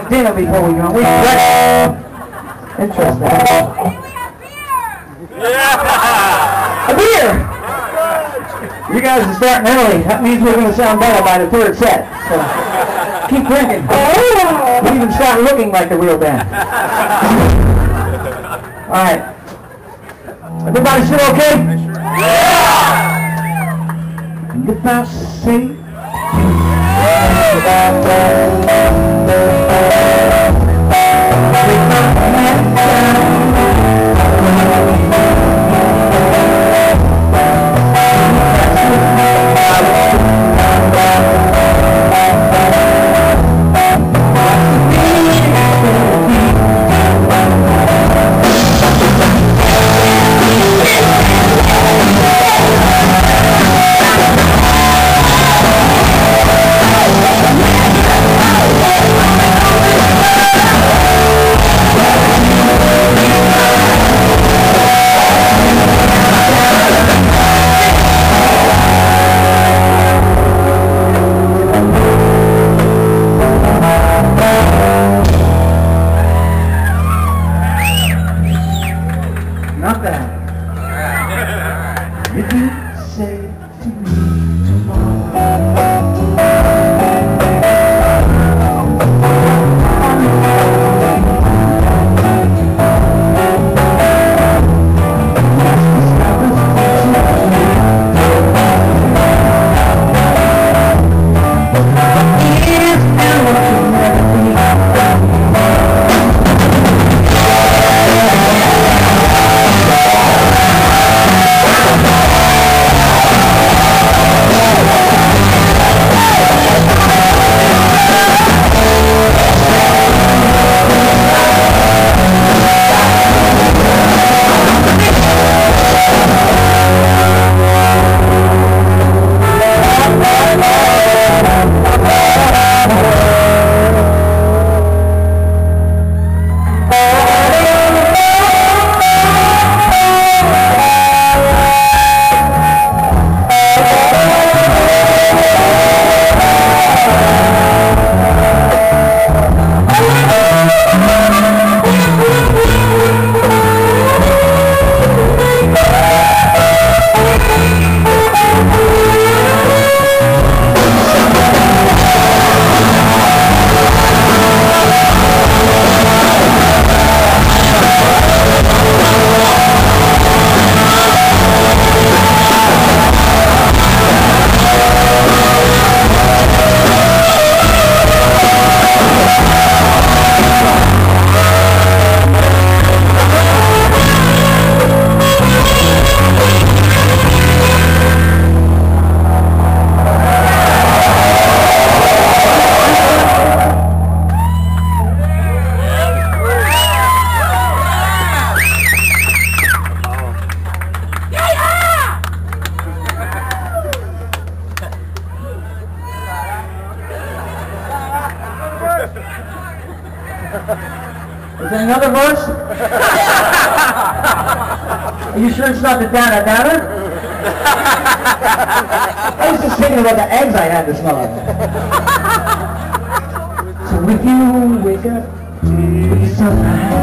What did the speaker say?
dinner before we go. We Interesting. A beer! You guys are starting early. That means we're going to sound better by the third set. So keep drinking. We even start looking like the real band. All right. Everybody still okay? And if I say Not Are you sure it's not the downer downer? I was just thinking about the eggs I had this morning. So if you wake up with sunrise